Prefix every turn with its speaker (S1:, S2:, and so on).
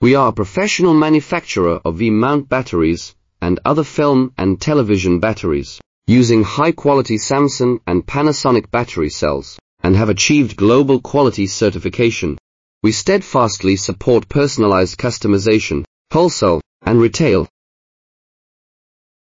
S1: We are a professional manufacturer of V-mount batteries and other film and television batteries using high-quality Samsung and Panasonic battery cells and have achieved global quality certification. We steadfastly support personalized customization, wholesale, and retail